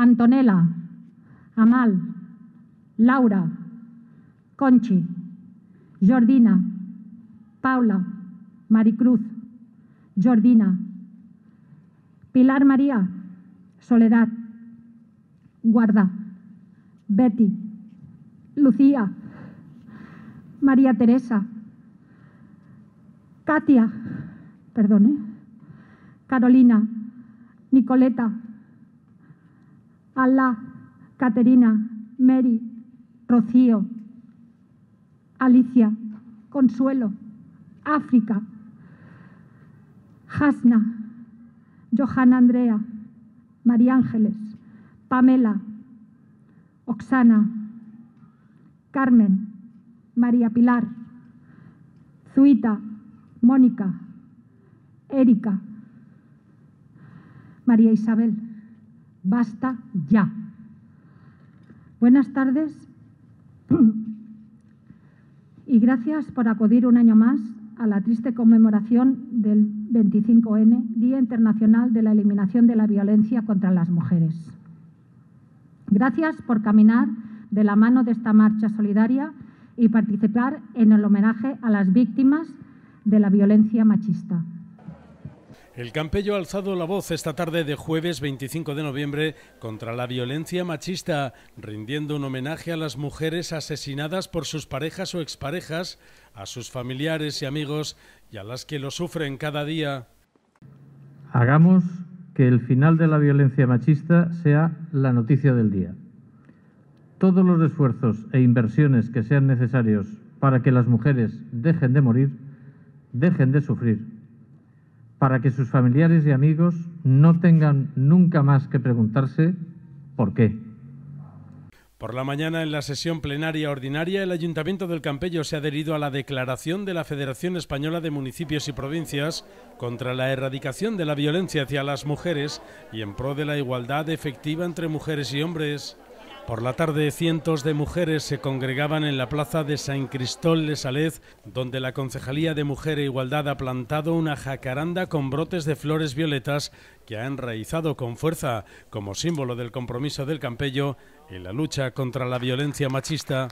Antonella, Amal, Laura, Conchi, Jordina, Paula, Maricruz, Jordina, Pilar María, Soledad, Guarda, Betty, Lucía, María Teresa, Katia, perdone, Carolina, Nicoleta, Alá, Caterina, Mary, Rocío, Alicia, Consuelo, África, Hasna, Johanna Andrea, María Ángeles, Pamela, Oxana, Carmen, María Pilar, Zuita, Mónica, Erika, María Isabel. Basta ya. Buenas tardes y gracias por acudir un año más a la triste conmemoración del 25N, Día Internacional de la Eliminación de la Violencia contra las Mujeres. Gracias por caminar de la mano de esta marcha solidaria y participar en el homenaje a las víctimas de la violencia machista. El Campello ha alzado la voz esta tarde de jueves 25 de noviembre contra la violencia machista, rindiendo un homenaje a las mujeres asesinadas por sus parejas o exparejas, a sus familiares y amigos y a las que lo sufren cada día. Hagamos que el final de la violencia machista sea la noticia del día. Todos los esfuerzos e inversiones que sean necesarios para que las mujeres dejen de morir, dejen de sufrir para que sus familiares y amigos no tengan nunca más que preguntarse por qué. Por la mañana, en la sesión plenaria ordinaria, el Ayuntamiento del Campello se ha adherido a la declaración de la Federación Española de Municipios y Provincias contra la erradicación de la violencia hacia las mujeres y en pro de la igualdad efectiva entre mujeres y hombres. Por la tarde, cientos de mujeres se congregaban en la plaza de San Cristol de Salez, donde la Concejalía de Mujer e Igualdad ha plantado una jacaranda con brotes de flores violetas que ha enraizado con fuerza como símbolo del compromiso del Campello en la lucha contra la violencia machista.